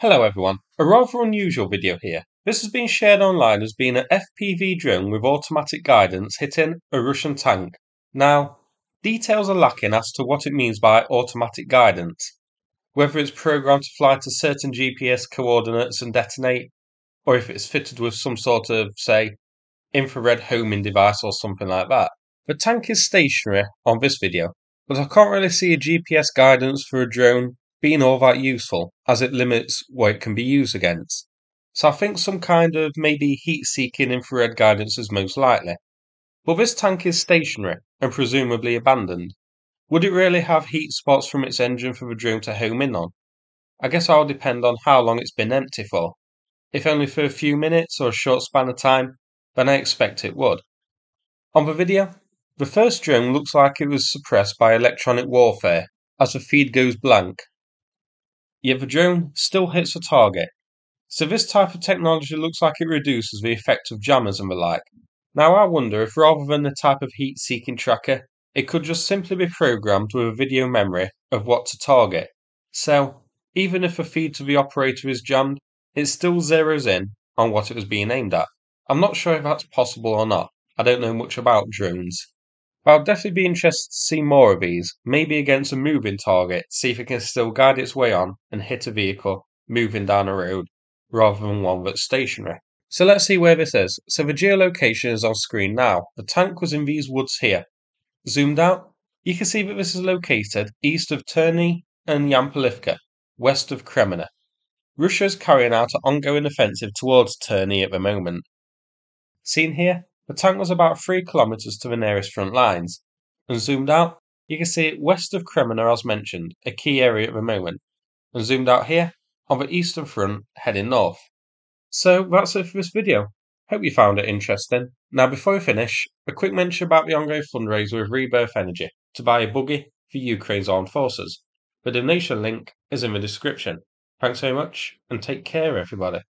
Hello everyone, a rather unusual video here. This has been shared online as being an FPV drone with automatic guidance hitting a Russian tank. Now, details are lacking as to what it means by automatic guidance, whether it's programmed to fly to certain GPS coordinates and detonate, or if it's fitted with some sort of, say, infrared homing device or something like that. The tank is stationary on this video, but I can't really see a GPS guidance for a drone being all that useful, as it limits what it can be used against. So I think some kind of maybe heat-seeking infrared guidance is most likely. But this tank is stationary and presumably abandoned. Would it really have heat spots from its engine for the drone to home in on? I guess that'll depend on how long it's been empty for. If only for a few minutes or a short span of time, then I expect it would. On the video, the first drone looks like it was suppressed by electronic warfare as the feed goes blank yet the drone still hits a target. So this type of technology looks like it reduces the effect of jammers and the like. Now I wonder if rather than the type of heat-seeking tracker, it could just simply be programmed with a video memory of what to target. So, even if a feed to the operator is jammed, it still zeroes in on what it was being aimed at. I'm not sure if that's possible or not. I don't know much about drones. I'll definitely be interested to see more of these, maybe against a moving target, see if it can still guide its way on and hit a vehicle moving down a road rather than one that's stationary. So let's see where this is. So the geolocation is on screen now. The tank was in these woods here. Zoomed out, you can see that this is located east of Terny and Yampolivka, west of Kreminna. Russia is carrying out an ongoing offensive towards Terny at the moment. Seen here, the tank was about three kilometres to the nearest front lines, and zoomed out, you can see it west of Kreminna as mentioned, a key area at the moment, and zoomed out here, on the eastern front, heading north. So that's it for this video. Hope you found it interesting. Now before we finish, a quick mention about the ongoing fundraiser with Rebirth Energy to buy a buggy for Ukraine's armed forces. The donation link is in the description. Thanks very much, and take care everybody.